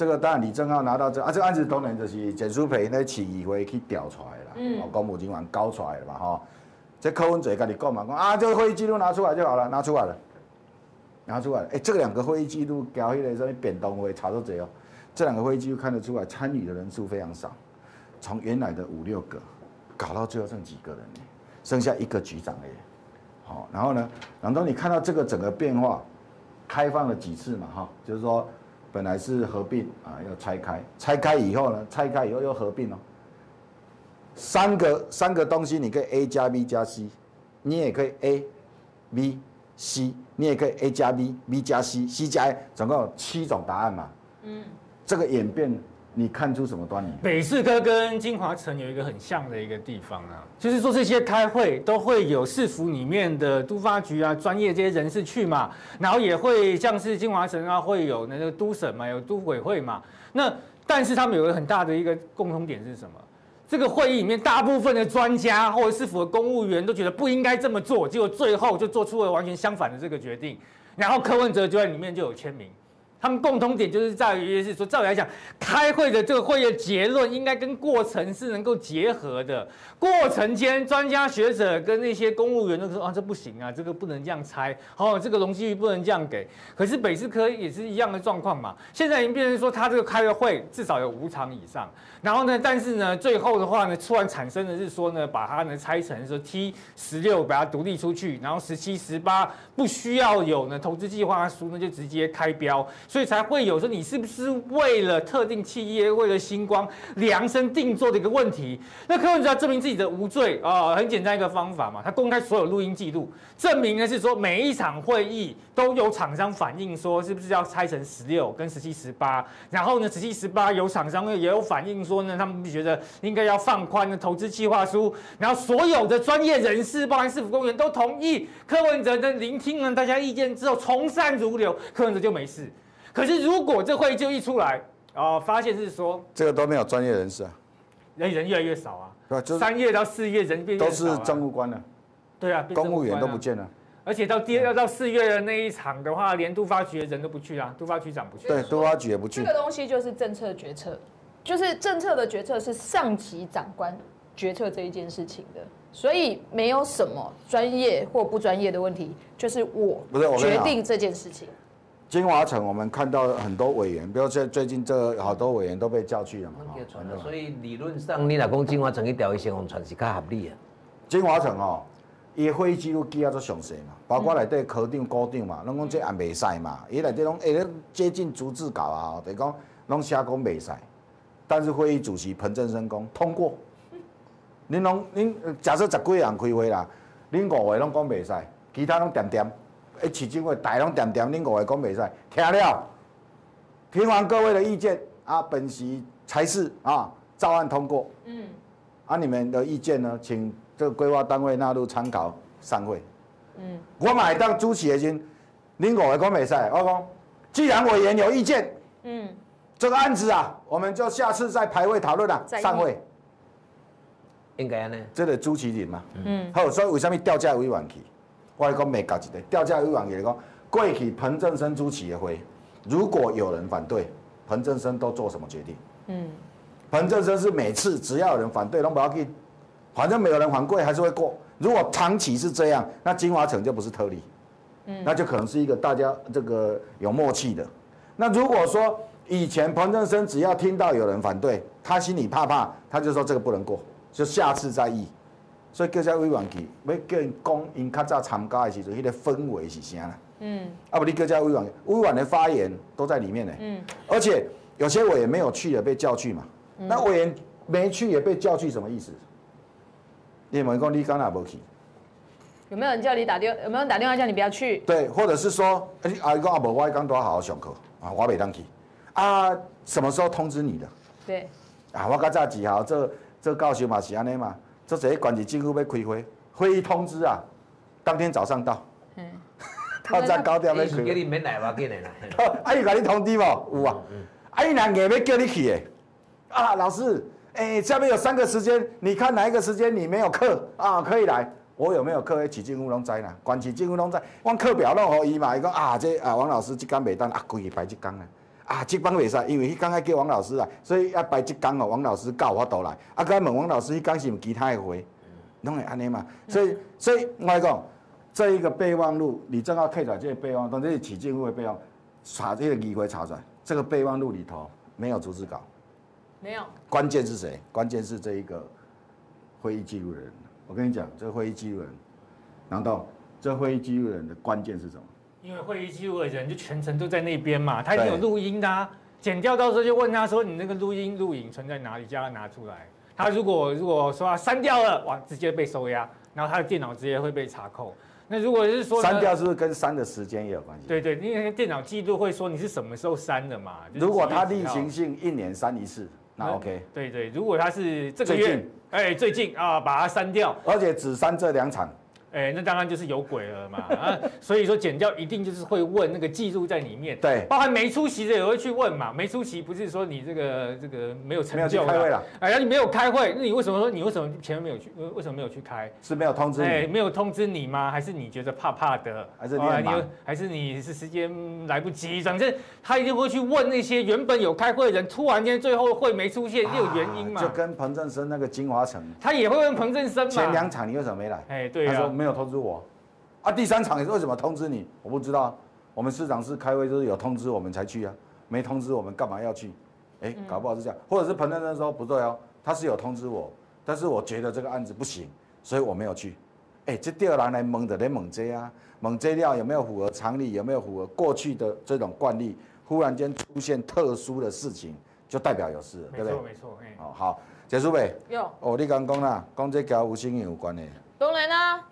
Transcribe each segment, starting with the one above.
这个当然李正浩拿到这啊，这个案子当然就是简书培那起议会去调出来啦，嗯，公务今晚搞出来了嘛哈。这柯文哲跟你讲嘛，讲啊，这个会议记录拿出来就好了，拿出来了，拿出来了。哎，这两个会议记录交迄个什么扁东会查到这哦，这两个会议记录看得出来，参与的人数非常少，从原来的五六个，搞到最后剩几个人呢？剩下一个局长哎。好，然后呢，然后你看到这个整个变化，开放了几次嘛哈，就是说本来是合并啊，要拆开，拆开以后呢，拆开以后又合并哦。三个三个东西，你可以 A 加 B 加 C，你也可以 A、B、C，你也可以 A 加 B、B 加 C、C 加 A，总共有七种答案嘛。嗯，这个演变，你看出什么端倪？北市科跟金华城有一个很像的一个地方啊，就是说这些开会都会有市府里面的都发局啊、专业这些人士去嘛，然后也会像是金华城啊，会有那个都审嘛，有都委会嘛。那但是他们有个很大的一个共同点是什么？这个会议里面，大部分的专家或者是府的公务员都觉得不应该这么做，结果最后就做出了完全相反的这个决定，然后柯文哲就在里面就有签名。他们共同点就是在于是说，照理来讲，开会的这个会议结论应该跟过程是能够结合的。过程间，专家学者跟那些公务员都说啊，这不行啊，这个不能这样拆，哦，这个容积率不能这样给。可是北市科也是一样的状况嘛，现在已经变成说，他这个开的会至少有五场以上，然后呢，但是呢，最后的话呢，突然产生的是说呢，把它呢拆成说 T 十六把它独立出去，然后十七、十八不需要有呢投资计划书，那就直接开标。所以才会有说你是不是为了特定企业，为了星光量身定做的一个问题？那柯文哲要证明自己的无罪啊，很简单一个方法嘛，他公开所有录音记录，证明呢是说每一场会议都有厂商反映说是不是要拆成十六跟十七、十八，然后呢十七、十八有厂商也有反映说呢，他们觉得应该要放宽的投资计划书，然后所有的专业人士，包含市府公务员都同意柯文哲的聆听了大家意见之后，从善如流，柯文哲就没事。可是，如果这会就一出来，啊，发现是说这个都没有专业人士啊，人人越来越少啊，对吧？就三月到四月人变都是政务官了，对啊，公务员都不见了，而且到第二到四月的那一场的话，连督发局的人都不去啊，督发局长不去，对，督发局也不去。这个东西就是政策决策，就是政策的决策是上级长官决策这一件事情的，所以没有什么专业或不专业的问题，就是我不是我决定这件事情。金华城，我们看到很多委员，比如说最近这好多委员都被叫去了嘛。所以理论上，你若讲金华城去调一些，我们传是较合理啊。金华城哦，伊会议记录记啊做详细嘛，包括内底科长、股长嘛，拢讲这也未使嘛。伊内底拢会接近逐字稿啊，就讲拢写讲未使。但是会议主席彭正生讲通过。恁拢恁假设十几个人开会啦，恁五个拢讲未使，其他拢点点。哎，市政会大拢点点，恁五个讲袂使，听了，听完各位的意见啊，本席才是啊，照案通过。嗯，啊，你们的意见呢，请这个规划单位纳入参考散会。嗯，我买当主持的时，恁五个讲袂使，我讲，既然委员有意见，嗯，这个案子啊，我们就下次再排位讨论啊，散会。应该呢？这个朱启林嘛。嗯。好，所以为什么调价委婉去？我讲没搞一个调价委员也讲，过去彭正生主持的会，如果有人反对，彭正生都做什么决定？嗯，彭正生是每次只要有人反对，都不要去，反正没有人反对还是会过。如果长期是这样，那金华城就不是特例，嗯，那就可能是一个大家这个有默契的。那如果说以前彭正生只要听到有人反对，他心里怕怕，他就说这个不能过，就下次再议。所以叫遮委员去，要叫因讲因较早参加的时阵，迄个氛围是啥啦？嗯，啊不，你叫遮委员，委员的发言都在里面呢。嗯，而且有些委员没有去也被叫去嘛。嗯那委员没去也被叫去，什么意思？你问讲你刚哪无去？有没有人叫你打电？有没有人打电话叫你不要去？对，或者是说，哎，阿姨讲阿伯，我刚都要好好上课啊，我袂当去。啊，什么时候通知你的？对。啊，我较早几号这这教授嘛是安尼嘛？这谁管理政府要开会？会议通知啊，当天早上到。嗯。到站高调要开。叫你免来吧，进来啦。阿姨给你通知无？有啊。阿姨两个要叫你去的。啊，老师，哎，下面有三个时间，你看哪一个时间你没有课啊？可以来。我有没有课？起进乌龙在呢？管起进乌龙在，我课表弄好伊嘛。伊讲啊，这啊王老师这天没当啊，故意排这天啊。啊，这帮袂使，因为迄刚才叫王老师来，所以要排这工哦，王老师教我倒来。啊，该问王老师，迄刚是毋其他的会，拢会安尼嘛。所以，所以我来讲，这一个备忘录，你正好看出来这个备忘，当这是起进户的备忘，查这个议会查出来，这个备忘录里头没有逐字稿，没有，关键是谁？关键是这一个会议记录人。我跟你讲，这个会议记录人，难道这会议记录人的关键是什么？因为会议记录的人就全程都在那边嘛，他一定有录音的、啊，剪掉到时候就问他说你那个录音录影存在哪里，叫他拿出来。他如果如果说他删掉了，哇，直接被收押，然后他的电脑直接会被查扣。那如果是说删掉是不是跟删的时间也有关系？。对对，因为电脑记录会说你是什么时候删的嘛。就是如果他例行性一年删一次，那 OK，对对，如果他是这个月，哎，最近啊，把它删掉，而且只删这两场。哎，那当然就是有鬼了嘛。啊，所以说剪掉一定就是会问那个记录在里面，对包含没出席的也会去问嘛。没出席不是说你这个这个没有成就的，开会了，哎，你没有开会，那你为什么说你为什么前面没有去？为什么没有去开？是没有通知哎，你。没有通知你吗？还是你觉得怕怕的？还是你还是你是时间来不及？反正他一定会去问那些原本有开会的人，突然间最后会没出现，有原因嘛。啊就跟彭正生那个金华城他也会问彭正生嘛。前两场你为什么没来？哎，对啊，他说没有通知我。啊，第三场也是为什么通知你？我不知道。我们市长是开会就是有通知我们才去啊，没通知我们干嘛要去？哎，搞不好是这样，或者是彭正生说不对哦，他是有通知我，但是我觉得这个案子不行，所以我没有去。哎，这第二栏来蒙的，来蒙这啊，蒙这料有没有符合常理？有没有符合过去的这种惯例？忽然间出现特殊的事情，就代表有事了，对不对没错？没错，哎，哦，好，结束呗。有，哦，你刚讲啦，讲这跟吴兴颖有关的。当然啦，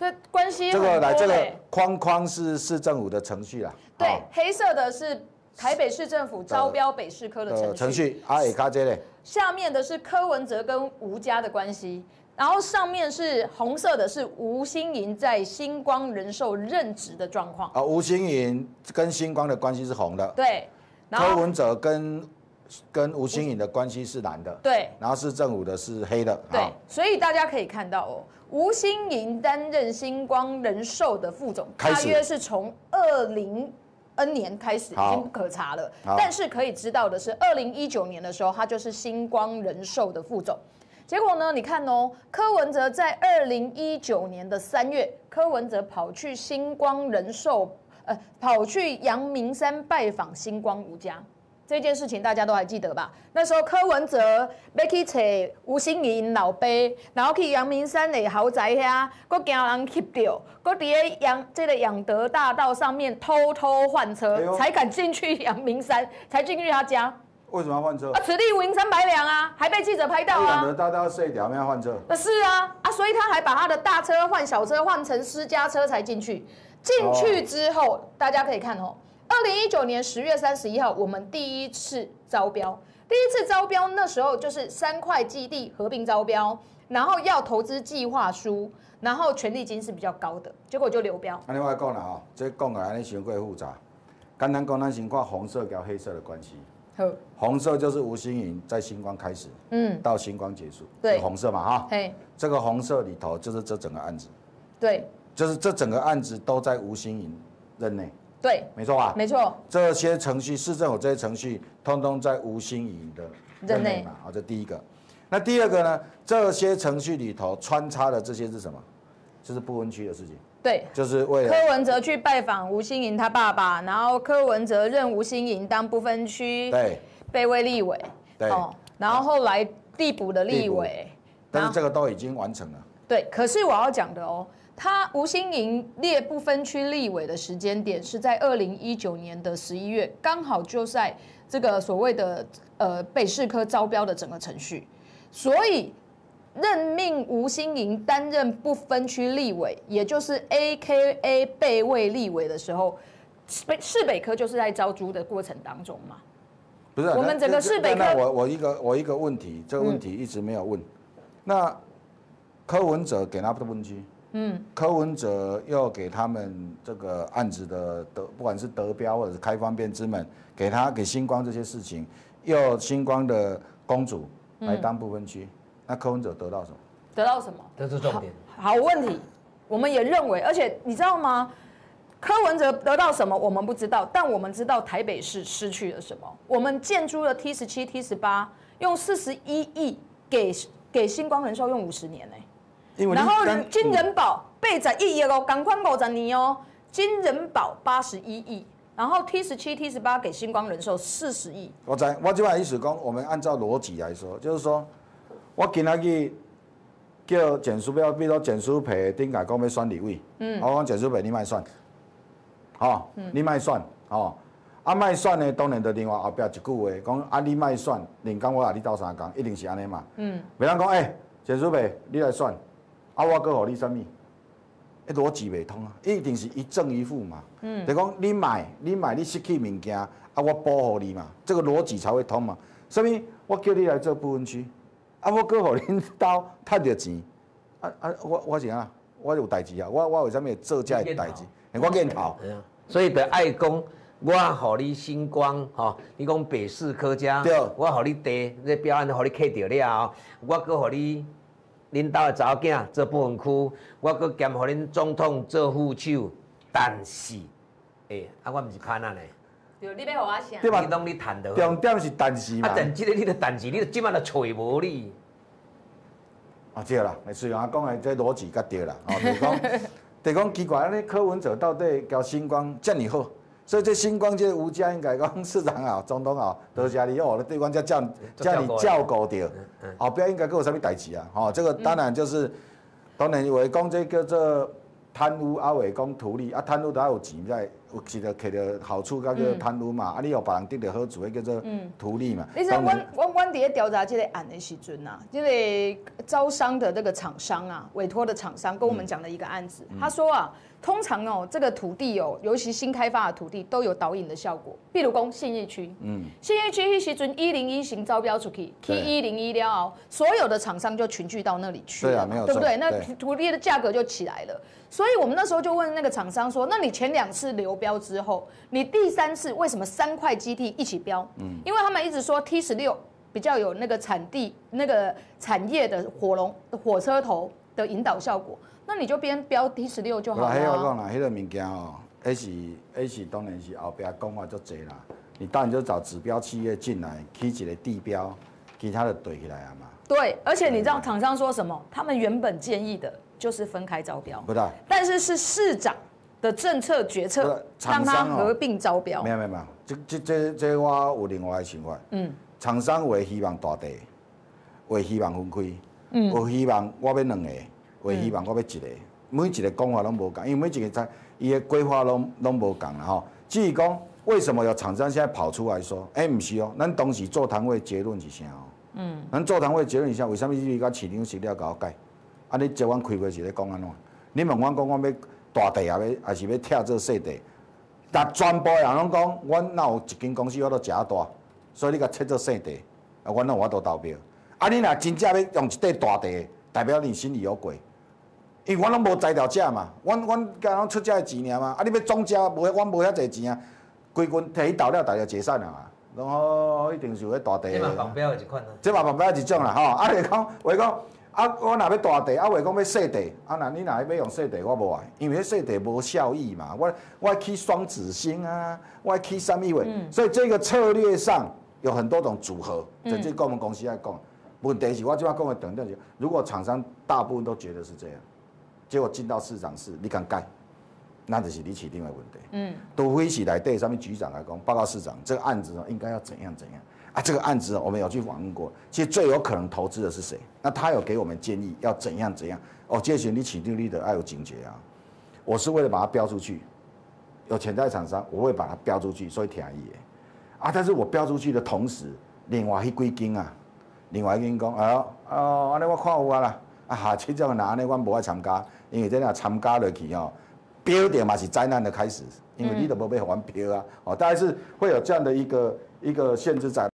这关系这个来这个。框框是市政府的程序啦，对好，黑色的是台北市政府招标北市科的程序，的程序，啊，下卡这嘞，下面的是柯文哲跟吴家的关系，然后上面是红色的是吴欣盈在星光人寿任职的状况。啊，吴欣盈跟星光的关系是红的，对，然后柯文哲跟跟吴欣颖的关系是蓝的，对。然后市政府的是黑的，对，所以大家可以看到哦，吴欣盈担任星光人寿的副总，大约是从二零 N 年开始已好经不可查了。但是可以知道的是，二零一九年的时候，他就是星光人寿的副总。结果呢？你看哦，柯文哲在二零一九年的三月，柯文哲跑去星光人寿，呃，跑去阳明山拜访星光吴家。这件事情大家都还记得吧？那时候柯文哲要去找吴欣盈老爸，然后去阳明山的豪宅遐，佮惊人翕到，佮伫咧阳这个养德大道上面偷偷换车，哎才敢进去阳明山，才进去他家。为什么要换车啊，？此地无银三百两啊，还被记者拍到啊养德。大道碎掉，没有换车，那是啊啊，所以他还把他的大车换小车，换成私家车才进去。进去之后，大家可以看哦，二零一九年十月三十一号，我们第一次招标，第一次招标那时候就是三块基地合并招标，然后要投资计划书，然后权利金是比较高的，结果就流标。安尼我讲啦吼，这讲啊安尼伤过复杂，简单讲，咱先看红色跟黑色的关系。好，红色就是吴欣颖在星光开始嗯，到星光结束，对。红色嘛哈。嘿，这个红色里头就是这整个案子，对。就是这整个案子都在吴欣颖任内，对，没错吧？没错，这些程序，市政府这些程序，通通在吴欣颖的任内嘛。好，这第一个。那第二个呢？这些程序里头穿插的这些是什么？就是不分区的事情，对。就是为了柯文哲去拜访吴欣颖他爸爸，然后柯文哲任吴欣颖当不分区对，被位立委，对然后后来递补的立委，但是这个都已经完成了。对，可是我要讲的哦，他吴新盈列不分区立委的时间点是在二零一九年的十一月，刚好就在这个所谓的呃北市科招标的整个程序，所以任命吴新盈担任不分区立委，也就是 A K A 备位立委的时候，北市北科就是在招租的过程当中嘛。不是啊，我们整个市北科我我一个我一个问题，这个问题一直没有问。那柯文哲给他不分区，嗯，柯文哲又给他们这个案子的得，不管是德标或者是开方便之门，给他给星光这些事情，又星光的公主来当不分区，那柯文哲得到什么？得到什么？这是重点。好问题，我们也认为，而且你知道吗？柯文哲得到什么我们不知道，但我们知道台北市失去了什么。我们建筑了 T 十七、T 十八，用四十一亿给给星光人寿用五十年呢、然后咱金人保八十一亿哦，赶快五十年哦，金人保八十一亿，然后 T 十七、T 十八给星光人寿四十亿，我知，我即摆意思讲，我们按照逻辑来说，就是说，我今仔日叫简书标，比如说简书培顶下讲要选立委，嗯，我讲简书培你卖选，吼、你卖选，哦、啊卖选呢，当然就另外后壁一句话，讲啊你卖选，连讲我甲你斗相共，一定是安尼嘛，嗯，袂人讲诶，简书培你来选，啊我搁互你啥物？迄逻辑袂通啊，一定是一正一负嘛。嗯，就讲你买，你买，你失去物件，啊，我保护你嘛，这个逻辑才会通嘛。所以，我叫你来做不分区，啊，我搁互恁兜趁着钱，啊啊，我我是啊，我有代志啊，我我为啥物会做这个代志？我见头，哎呀所以得爱讲，我互你星光吼，你讲北市客家对，我互你地，这表案互你刻着了后，我搁互你恁兜的查某囝做部分区，我阁兼互恁总统做副手，但是，诶、啊，我毋是看啊呢，对，你要互我想对吧你重点是但是嘛。啊，，但即个你的但是，你即摆都找无你，啊对啦，虽然我讲的这逻辑较对啦，哦，就是讲，就是讲奇怪，那柯文哲到底交星光遮尔好？所以这星光这个吴家应该讲市长啊、总统啊，多谢你哦，对阮遮这样这样照顾着，后壁应该还有啥物代志啊？哦、这个当然就是，当然为讲这叫做贪污，啊话讲图利，啊贪污都要有钱在有是着摕着好处，叫做贪污嘛，啊你有别人得着好处，迄叫做图利嘛。你知道阮阮阮伫咧调查这个案的时阵啊，这个招商的这个厂商啊，委托的厂商跟我们讲了一个案子，他说啊，通常哦这个土地哦，尤其新开发的土地都有导引的效果，比如讲信义区，嗯，信义区迄时阵一零一型招标出去，T 对一零一了哦，所有的厂商就群聚到那里去了嘛，对啊没有对不对？那土地的价格就起来了。所以我们那时候就问那个厂商说：“那你前两次流标之后，你第三次为什么三块基地一起标？嗯，因为他们一直说 T 十六比较有那个产地、那个产业的火龙火车头的引导效果，那你就编标 T 十六就好了、啊。迄我讲啦，迄、个物件哦，迄是迄是当然是后壁讲话足济啦。你当然就找指标企业进来，起一个地标，其他的对起来啊嘛，对，而且你知道厂商说什么？他们原本建议的就是分开招标，不对。但是是市长的政策决策让它厂商哦合并招标没。有没有没有，这这这这我有另外的想法。嗯，厂商会希望大地，会希望分开，嗯，有希望我要两个，会希望我要一个，每一个讲法拢无共，因为每一个在伊的规划拢拢无共啦吼。至于讲为什么有厂商现在跑出来说，哎、毋是哦，咱当时座谈会结论是啥哦？嗯，咱座谈会结论是啥？为什么你甲市场资料甲我改？啊，你接阮开会是咧讲安怎？你问阮讲，阮要大地也要，还是要拆做细地？但全部人拢讲，阮哪有一间公司我都食啊大，所以你甲切做细地，啊，阮哪有法度投标？啊，你若真正要用一块大地，代表你心里有鬼。因为阮拢无材料价嘛，阮阮甲拢出遮的钱尔嘛，啊，你要总价无，阮无遐济钱啊，规群摕去投了，大家解散了嘛。然后一定是有迄大地的。你嘛绑标的一款啊。这嘛办法一种啦吼，啊，就是讲话讲，啊，我若要大地，啊，话讲要细地，啊，若你若要用细地，我无爱，因为迄细地无效益嘛，我我要起双子星啊，我要起什么话，所以这个策略上有很多种组合，这就跟我们公司来讲。问题是我即摆讲的等等，如果厂商大部分都觉得是这样，结果进到市长室，你敢盖，那就是你起定的问题。嗯，都非起来对上面局长来讲，报告市长，这个案子呢应该要怎样怎样啊？这个案子呢我们有去访问过，其实最有可能投资的是谁？那他有给我们建议要怎样怎样？哦，这些你起定力的要有警觉啊！我是为了把它标出去，有潜在厂商，我会把它标出去，所以便宜的啊。但是我标出去的同时，另外一归金啊，另外一间讲，哎呦，哦，安尼我看有啊啦，啊，下七种那安尼，我无爱参加，因为这若参加落去哦，标点嘛是灾难的开始，因为你都无要还阮票啊，哦，大概是会有这样的一个一个限制在。